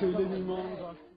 Söylediğim anı